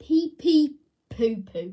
pee pee poo poo.